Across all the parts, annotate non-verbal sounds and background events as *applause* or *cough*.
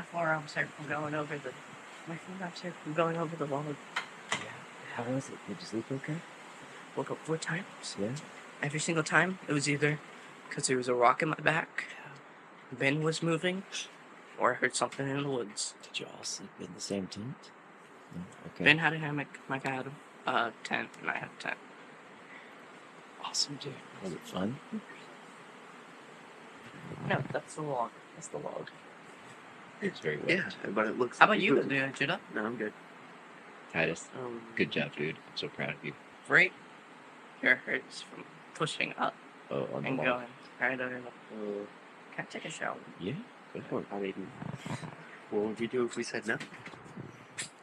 My forearms hurt from going over the. My forearms hurt from going over the log. How was it? Did you sleep okay? Woke up four times. Yeah. Every single time, it was either because there was a rock in my back, Ben was moving, or I heard something in the woods. Did you all sleep in the same tent? No? Okay. Ben had a hammock, Mike had a uh, tent, and I had a tent. awesome, dude. Was it fun? No, that's the log. That's the log. It's very wet. Yeah, but it looks. How like about you, pooped. uh, Judah? No, I'm good. Titus, Um, good job, dude. I'm so proud of you. Right here hurts from pushing up Oh, on and log. going right over. the- Uh, Can I take a shower? Yeah, go for it. I mean, what would we do if we said no?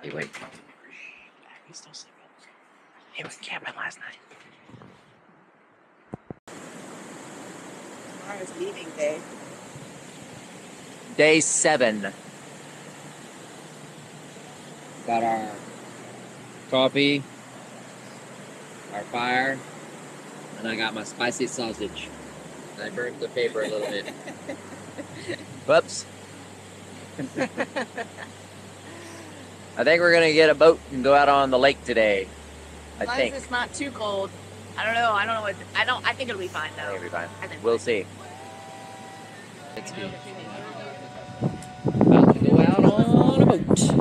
Hey, wait. He's still sleeping. He was camping last night. Tomorrow's leaving day. Day seven. Got our coffee, our fire, and I got my spicy sausage. I burnt the paper a little bit. *laughs* Whoops. I think we're gonna get a boat and go out on the lake today. I As long think. as it's not too cold. I don't know. I don't know what. I don't. I think it'll be fine I though. think it'll be fine. I think We'll see. It's You know, about to go out boat.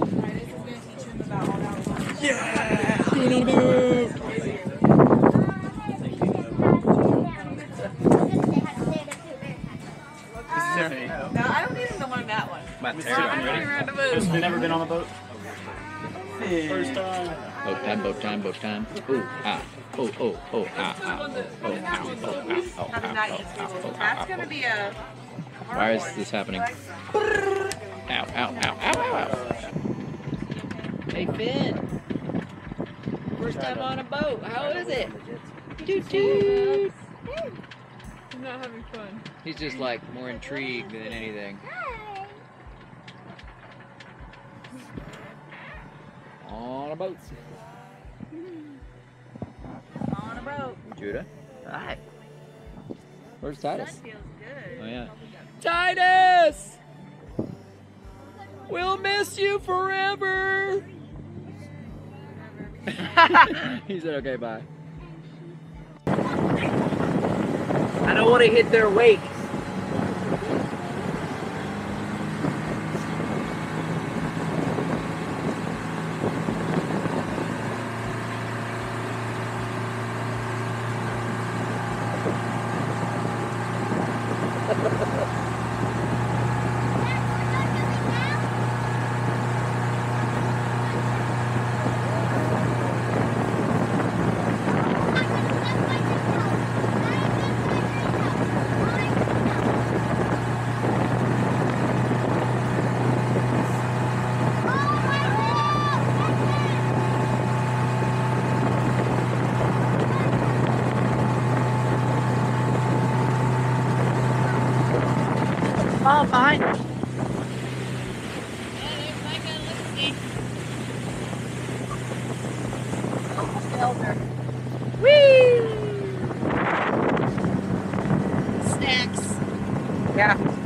No, I don't the on that one. Matt I'm going around the moon. never been on a boat? First time. Boat time, boat time, boat time. Ooh, ah. Oh, oh, oh, ah, ah. Oh, oh, ow, oh, ow, oh, Not the ow, night oh, is ow, cool. oh, ow, That's ow, gonna oh. be a. Why is this happening? Ow, ow, ow, ow, ow, ow. Hey, Finn. First time on a boat. How is it? Toot toot. I'm not having fun. He's just like more intrigued than anything. On a boat. On a boat. Judah. Alright. Where's That Titus? feels good. Oh yeah. Titus! Miss you forever. *laughs* he said, "Okay, bye." I don't want to hit their wake. Oh, fine. Yeah.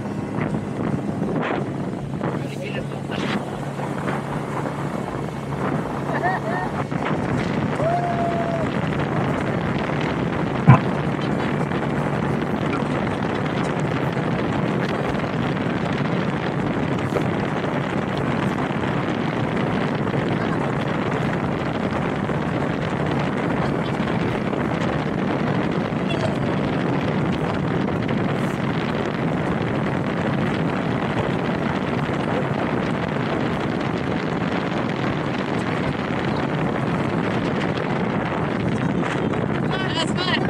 That's fun.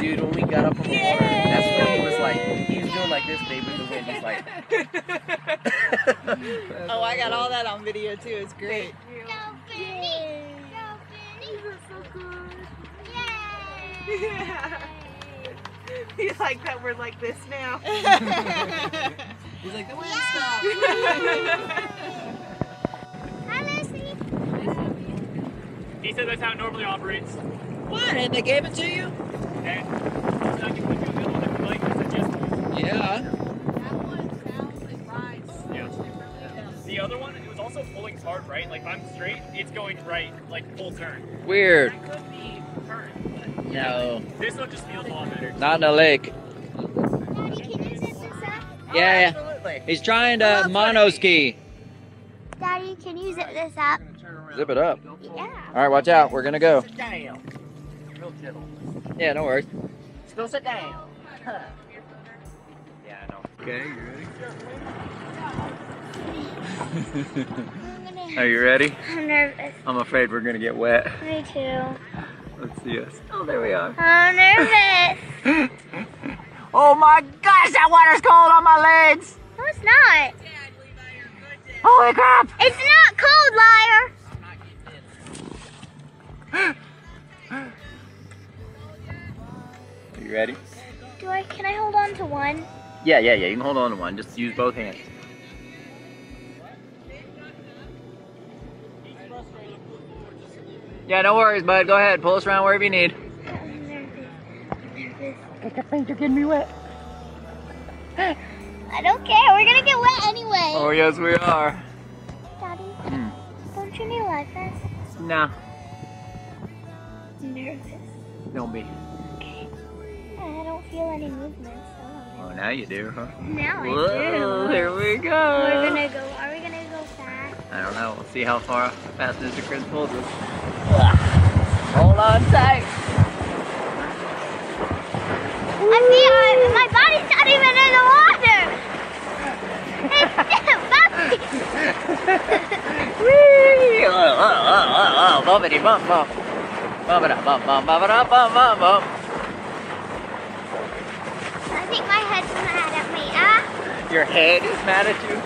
Dude, when we got up on the water, that's when he was like, he was doing like this, baby, with the wind. He's like, Oh, I got all that on video too. It's great. Yeah. You like that we're like this now? *laughs* he's like, the wind He said that's how it normally operates. What? And they gave it to you? And it's not giving you a middle if you like, it's a just Yeah. I'm straight, it's going right, like full turn. Weird. That could be turn, but No, this one just feels a lot better. not in the lake. Daddy, can you zip this up? Yeah, yeah. Oh, He's trying to mono ski. Daddy, can you zip this up? Zip it up. Yeah. All right, watch out. We're gonna go. Sit down. Real gentle. Yeah, no worries. Just go sit down. Huh. *laughs* Yeah, I know. Okay, you ready? Are you ready? I'm nervous. I'm afraid we're gonna get wet. Me too. Let's see us. Oh, there we are. I'm nervous. *laughs* Oh my gosh, that water's cold on my legs! No, it's not. Holy crap! It's not cold, liar. Are you ready? Do I? Can I hold on to one? Yeah, yeah, yeah. You can hold on to one. Just use both hands. Yeah, no worries, bud. Go ahead. Pull us around wherever you need. I'm nervous. I'm. You're getting me wet. *gasps* I don't care. We're gonna get wet anyway. Oh, yes, we are. Daddy, Hmm. don't you need a life vest? Nah, I'm nervous. don't be. Okay. I don't feel any movement, so. Oh, now you do, huh? Now I do. here we go. We're go. gonna go. Are we gonna go fast? I don't know. We'll see how far fast Mr. Chris pulls us. Hold on tight. I feel I, my body's not even in the water. It's *laughs* bumpy. Whee! Oh, oh, oh, oh, oh, bumpity bump bump. Bump it up, bump, bump, bump it up, bump, bump, bump. I think my head's mad at me. Ah, Your head is mad at you?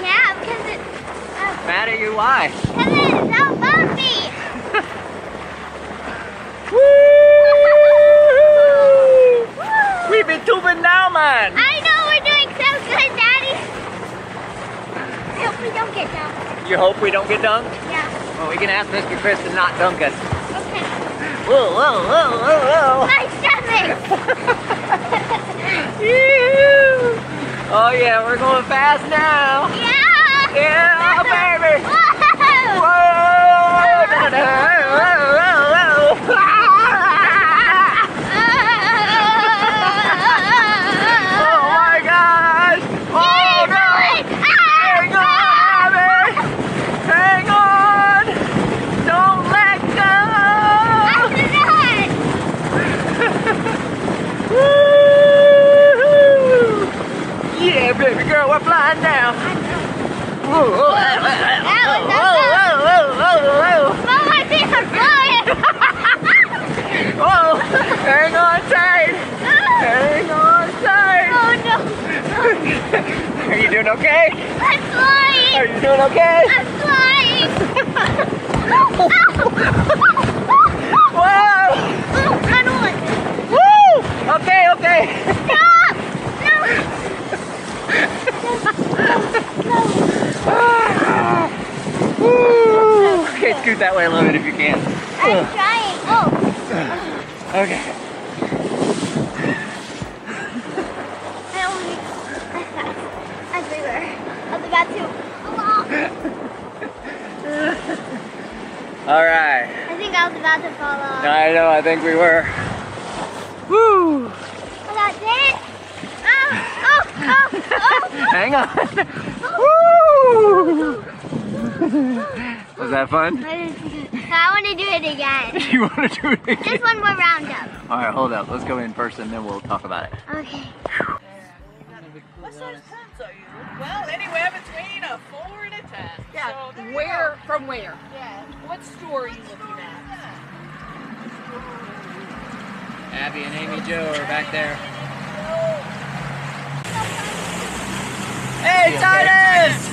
yeah, because it's uh, Mad at you? Why? because it's so bumpy. We've now, man. I know we're doing so good, Daddy. I hope we don't get down. You hope we don't get dunked? Yeah. Well, we can ask Mr. Chris to not dunk us. Okay. Whoa, whoa, whoa, whoa, whoa. My stomach. *laughs* oh yeah, we're going fast now. yeah. Yeah, baby. Whoa. Whoa! Da, da, da, whoa, whoa, whoa. Oh my gosh! Oh no! Hang on, Abby! Hang on! Don't let go! Woo! Yeah, baby girl, we're flying now. Whoa, whoa, whoa, whoa, whoa, whoa, whoa, whoa. Oh, my feet are flying! Whoa! Hang on tight! Hang on tight! Oh no! Are you doing okay? I'm flying! Are you doing okay? I'm flying! Whoa! oh, run on! Woo! Okay, okay. Stop! No! Woo! *laughs* Okay, scoot that way a little bit if you can. I'm trying. Oh, Okay. I only. I fast. Everywhere. I was about to. Oh, All right. I think I was about to fall off. I know. I think we were. Woo! Oh, that's it? Oh, oh, oh, oh. Hang on. *laughs* Woo! Was that fun? I want to do it again. *laughs* You want to do it again? Just one more round up. All right, hold up. Let's go in first, and then we'll talk about it. Okay. What size tents are you? Well, anywhere between a four and a ten. Yeah, So where, from where? Yeah. What store are you looking at? Abby and Amy Joe are back there. Hey, Titus!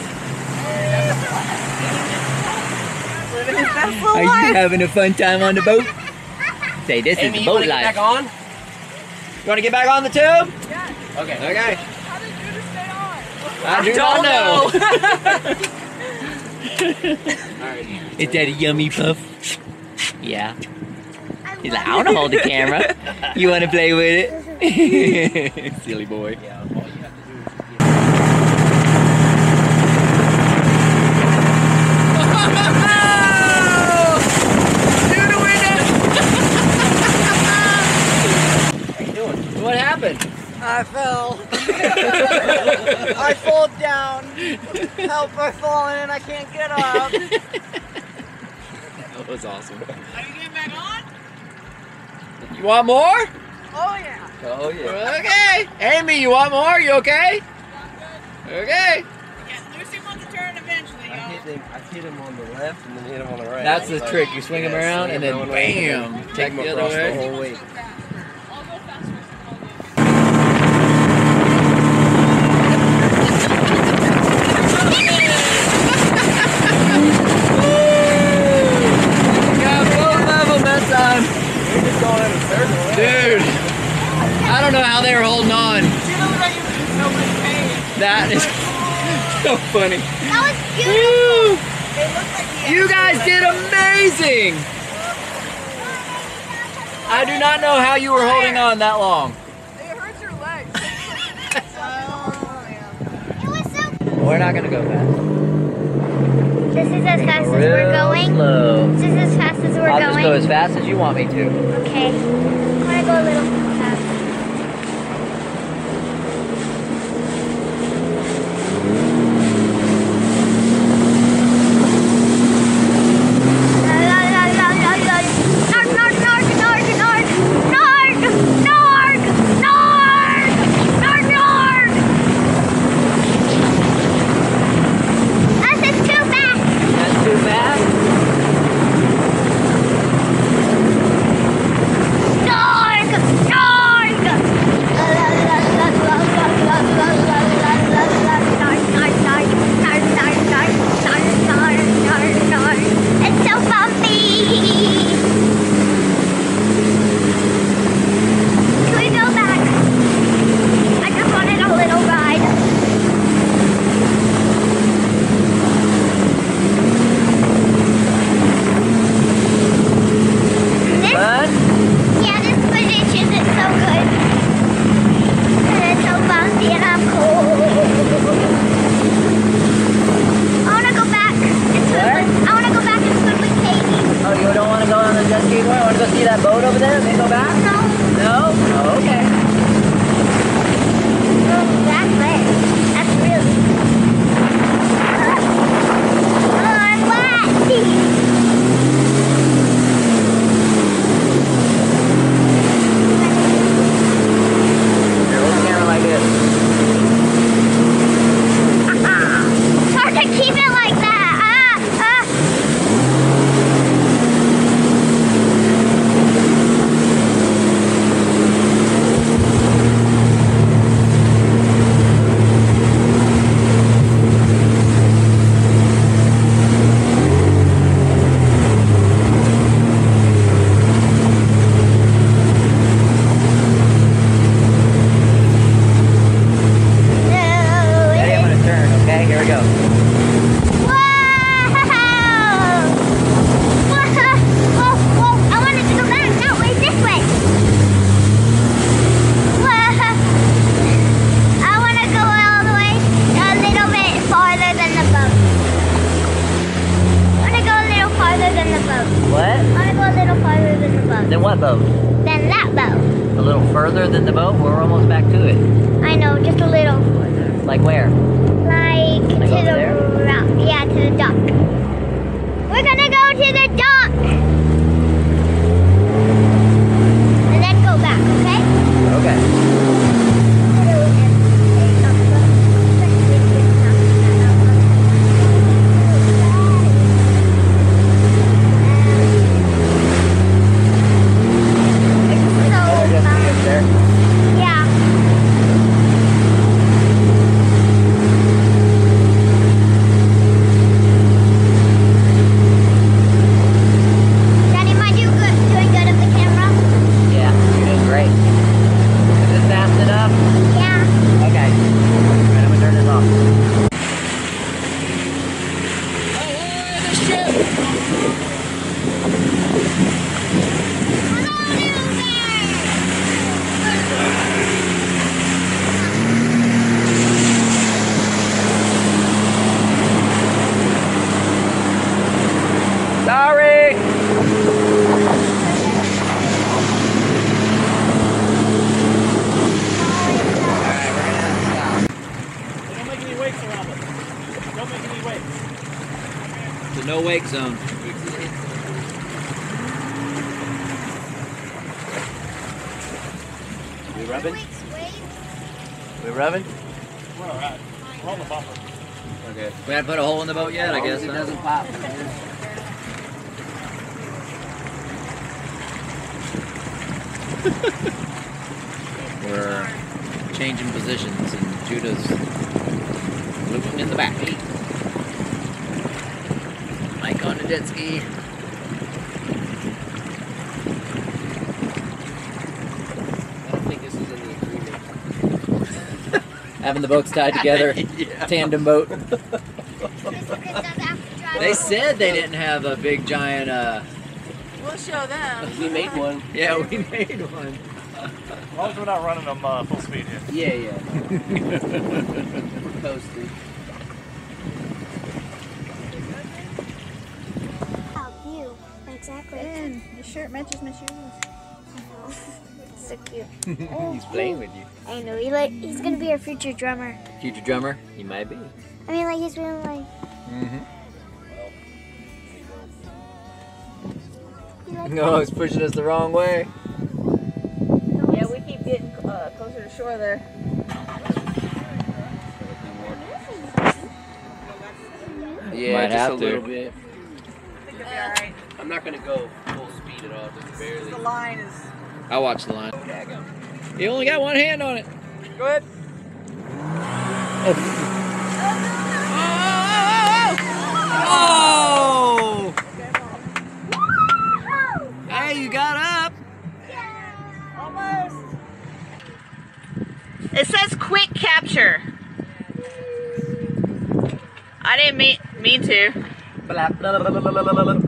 Are you having a fun time on the boat? *laughs* Say, this Amy, is you boat wanna get back on? You want to get back on the tube? Yeah. Okay. Okay. How did you just stay on? I do Don't not know. *laughs* *laughs* Is that a yummy puff? Yeah. He's like, I wanna hold the camera. You want to play with it? *laughs* Silly boy. What happened? I fell. I fall down. Help, I've fallen and I can't get up. That was awesome. Are you getting back on? You want more? Oh yeah. Oh yeah. Okay. Amy, you want more? You okay? Okay. Yeah, Lucy wants to turn eventually. I hit, him, I hit him on the left and then hit him on the right. That's the trick. You swing yeah, him around and then bam, take him across the whole way. Dude, I don't know how they were holding on. That is *laughs* so funny. That was beautiful. you guys did amazing. I do not know how you were holding on that long. It hurts your legs. *laughs* We're not gonna go back. This is as fast Real as we're going. Slow. This is as fast as we're I'll going. I'll just go as fast as you want me to. Okay. I want to go a little wakes around us. Don't make any wakes. It's a no wake zone. We rubbing? We rubbing? We're alright. We're on the bumper. Okay. We haven't put a hole in the boat yet, I guess. It doesn't pop. *laughs* We're changing positions and Judah's looping in the back. Mike on the jet ski. I don't think this is in the agreement. *laughs* Having the boats tied together, *laughs* yeah. tandem boat. Mr. Chris does have to drive They said they didn't have a big giant. uh We'll show them. We made one. *laughs* Yeah, we made one. As long as we're not running them uh, full speed here. Yeah, yeah. We're coasting. Oh, you. Exactly. Ben, your shirt matches my shoes. *laughs* so cute. *laughs* He's playing with you. I know. He like he's gonna be our future drummer. Future drummer, He might be. I mean, like he's been like. Mm-hmm. He *laughs* No, he's pushing us the wrong way. Yeah, we keep getting uh, closer to shore there. Yeah, Might just have a to. little bit. I think it'll be alright. I'm not gonna go full speed at all, just barely. The line is. I'll watch the line. You only got one hand on it. Go ahead. Oh! Hey, you got up. Almost. It says quick capture. I didn't mean mean to. Have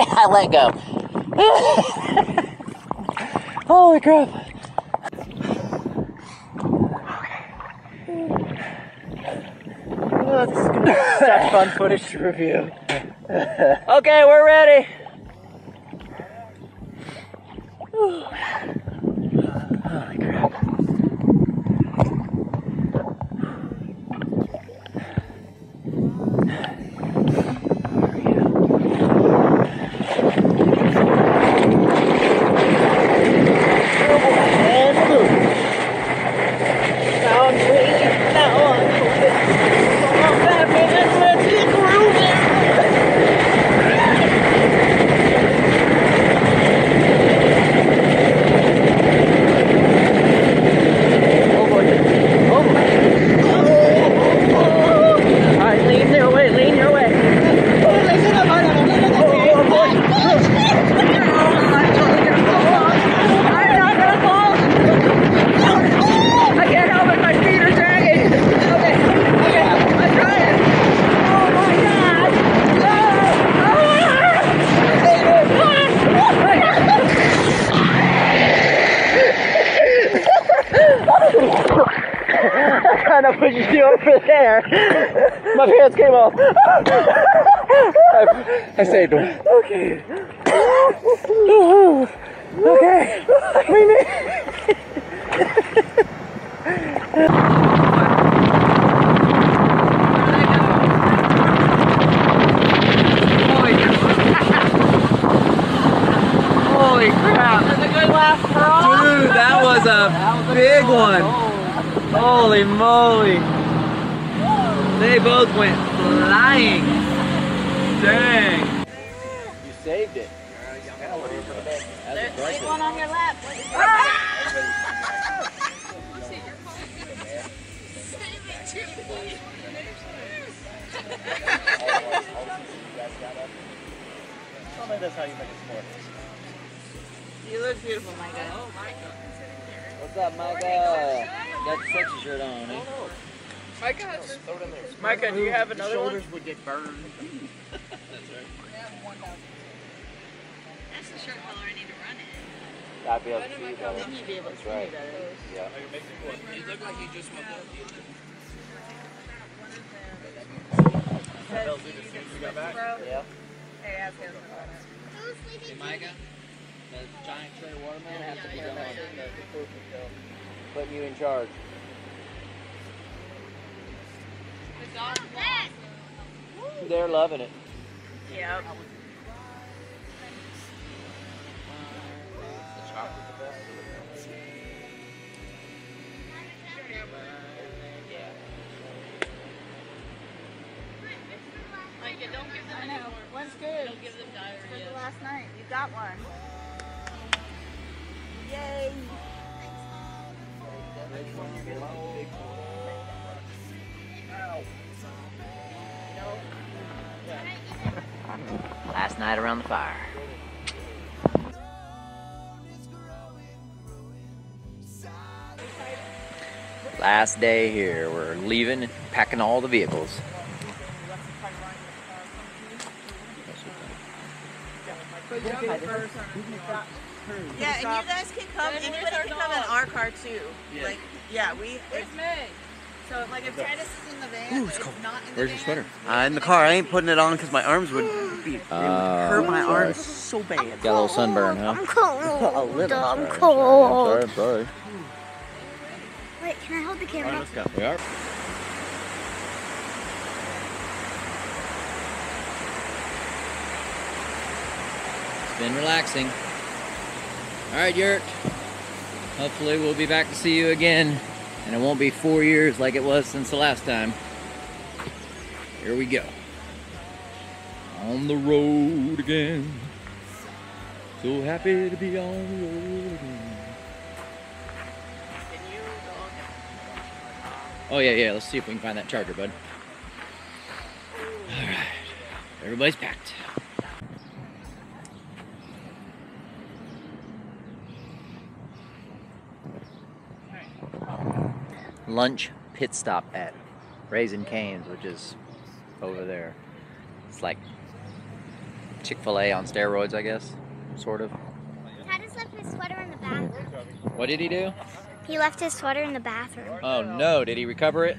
I let go. Holy crap. Oh, this is gonna be such fun footage to review. Okay, we're ready. *sighs* Oh, And move. Now I'm free. Now I'm free. pushed you over there. My pants came off. I, I saved him. Okay. Okay. We made Holy crap! That's a good laugh for all. Dude, that was a big one. Holy moly. They both went flying. Dang. Tell that's how you make a sport. You look beautiful, my guy. What's up, Micah? Got the sexy shirt on, eh? Micah, do you have another Shoulders would get burned. *laughs* That's right. That's the shirt color I need to run in. I'd be able to see you better. Then you'd be able to That's see right. better. Yeah. Yeah. Hey, ask him. Hey, Micah? The giant tray of watermelon has to be gone. Putting you in charge. They're loving it. Yep. Like, don't give them anymore. One's good. Don't give them For the last night. You got one. Yay. Last night around the fire. Last day here. We're leaving, packing all the vehicles. Yeah, and you guys can come. Anybody can come in our car too. Like, yeah, we. It's May. So, like, if Titus is in the van, it's not in the Where's your van. sweater? Uh, in the car, I ain't putting it on because my arms would be it would Oh, hurt my sorry. arms so bad. Got a little sunburn, huh? I'm cold. A little. I'm I'm cold. sorry, I'm sorry. Wait, can I hold the camera? let's go. We are. Been relaxing. All right, Yurt. Hopefully, we'll be back to see you again, and it won't be four years like it was since the last time. Here we go. On the road again. So happy to be on the road again. Oh yeah, yeah. Let's see if we can find that charger, bud. All right, everybody's packed. Lunch pit stop at Raising Cane's, which is over there. It's like Chick Fil A on steroids, I guess, sort of. Titus left his sweater in the bathroom. What did he do? He left his sweater in the bathroom. Oh no! Did he recover it?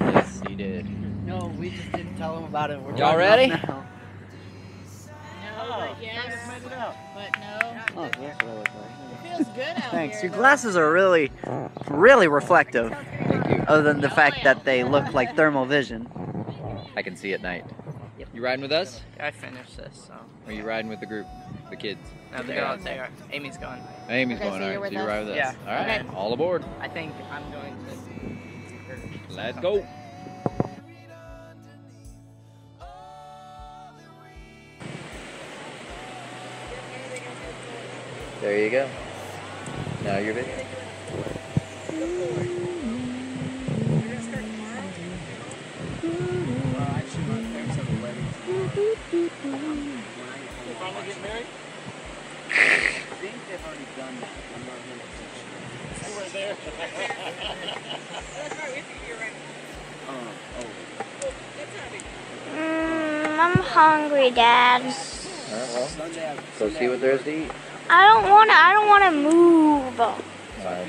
Yes, he did. No, we just didn't tell him about it. We're Y'all ready? No, but oh, yes, Made it out. but no. Oh, that's what I look like. It feels good out Thanks. here. Your glasses are really, really reflective. Thank you. Other than the oh, fact that they look like *laughs* thermal vision. I can see at night. You riding with us? I finished this, so. Are you riding with the group, the kids? Now they're out there. Amy's gone. Amy's Okay, going. so All you're right, so you us? ride with us. Yeah. All right, Okay. all aboard. I think I'm going to. Let's go. There you go. Now you're video. Mm, I'm hungry, Dad. All right, well, go see what there is to eat. I don't want to. I don't want to move. Sorry,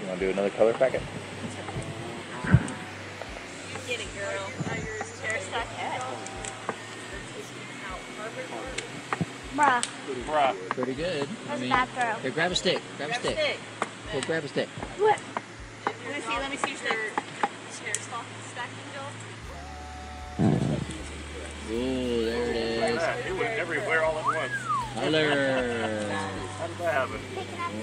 you want to do another color packet? Get it, girl. Bruh. Bruh. Pretty good. That's I mean, bad throw. Here, grab a stick. Grab, grab a stick. stick. We'll grab a stick. What? Let me see. Let me see your chair stacking, Bill. Ooh, there it is. It was everywhere all at once. Color. How did that happen?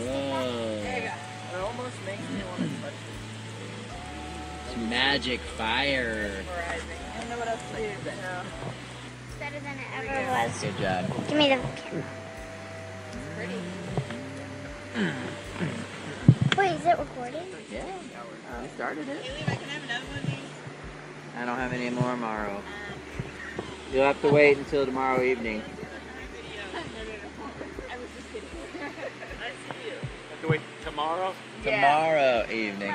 Whoa. It almost makes me want to touch it. It's magic fire. I don't know what else to do. So. Better than it ever was. Good job. Give me the camera. pretty Wait, is it recording? Yeah. I started it. Haley, I can have another one of. I don't have any more tomorrow. Um, You'll have to wait until tomorrow evening. I was just kidding. I see you. Have to wait tomorrow? Tomorrow evening.